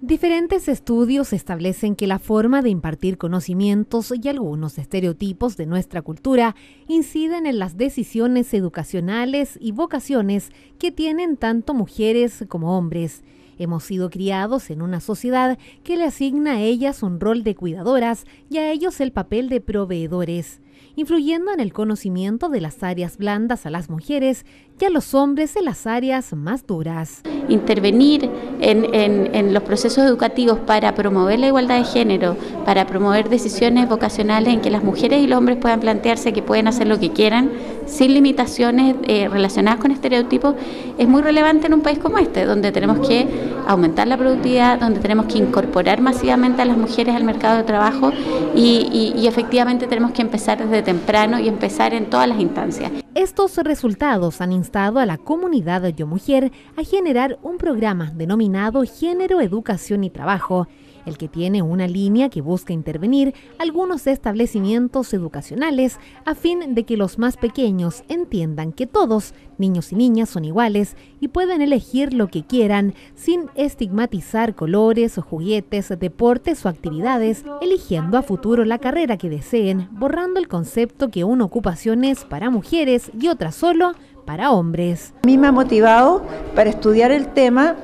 Diferentes estudios establecen que la forma de impartir conocimientos y algunos estereotipos de nuestra cultura inciden en las decisiones educacionales y vocaciones que tienen tanto mujeres como hombres. Hemos sido criados en una sociedad que le asigna a ellas un rol de cuidadoras y a ellos el papel de proveedores influyendo en el conocimiento de las áreas blandas a las mujeres y a los hombres en las áreas más duras. Intervenir en, los procesos educativos para promover la igualdad de género, para promover decisiones vocacionales en que las mujeres y los hombres puedan plantearse que pueden hacer lo que quieran sin limitaciones eh, relacionadas con estereotipos, es muy relevante en un país como este, donde tenemos que aumentar la productividad, donde tenemos que incorporar masivamente a las mujeres al mercado de trabajo y, efectivamente tenemos que empezar desde temprano y empezar en todas las instancias. Estos resultados han instado a la comunidad Yo Mujer a generar un programa denominado Género, Educación y Trabajo, el que tiene una línea que busca intervenir algunos establecimientos educacionales a fin de que los más pequeños entiendan que todos, niños y niñas, son iguales y pueden elegir lo que quieran sin estigmatizar colores o juguetes, deportes o actividades, eligiendo a futuro la carrera que deseen, borrando el concepto que una ocupación es para mujeres y otra solo para hombres. A mí me ha motivado para estudiar el tema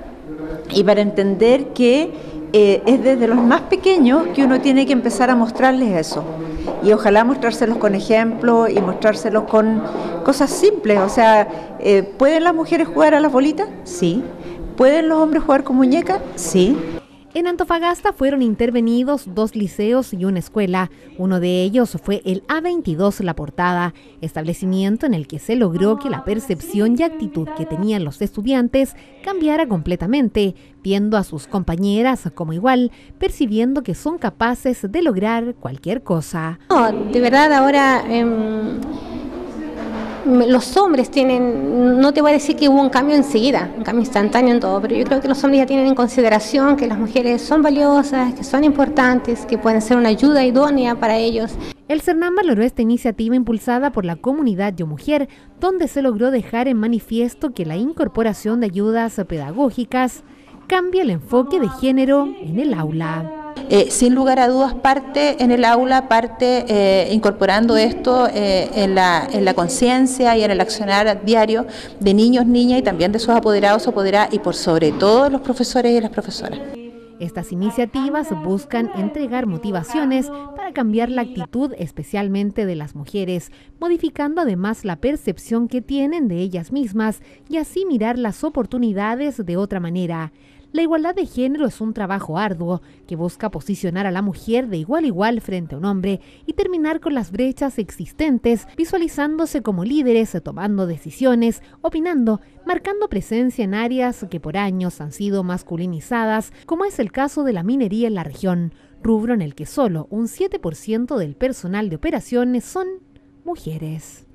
y para entender que eh, es desde los más pequeños que uno tiene que empezar a mostrarles eso. Y ojalá mostrárselos con ejemplos y mostrárselos con cosas simples. O sea, eh, ¿pueden las mujeres jugar a las bolitas? Sí. ¿Pueden los hombres jugar con muñecas? Sí. En Antofagasta fueron intervenidos dos liceos y una escuela. Uno de ellos fue el A22 La Portada, establecimiento en el que se logró que la percepción y actitud que tenían los estudiantes cambiara completamente, viendo a sus compañeras como igual, percibiendo que son capaces de lograr cualquier cosa. de verdad ahora... Em, los hombres tienen, no te voy a decir que hubo un cambio enseguida, un cambio instantáneo en todo, pero yo creo que los hombres ya tienen en consideración que las mujeres son valiosas, que son importantes, que pueden ser una ayuda idónea para ellos. El CERNAM valoró esta iniciativa impulsada por la comunidad Yo Mujer, donde se logró dejar en manifiesto que la incorporación de ayudas pedagógicas cambia el enfoque de género en el aula. Eh, sin lugar a dudas parte en el aula, parte eh, incorporando esto eh, en la, en la conciencia y en el accionar diario de niños, niñas y también de sus apoderados, apoderadas y por sobre todo los profesores y las profesoras. Estas iniciativas buscan entregar motivaciones para cambiar la actitud especialmente de las mujeres, modificando además la percepción que tienen de ellas mismas y así mirar las oportunidades de otra manera. La igualdad de género es un trabajo arduo que busca posicionar a la mujer de igual a igual frente a un hombre y terminar con las brechas existentes, visualizándose como líderes, tomando decisiones, opinando, marcando presencia en áreas que por años han sido masculinizadas, como es el caso de la minería en la región, rubro en el que solo un 7% del personal de operaciones son mujeres.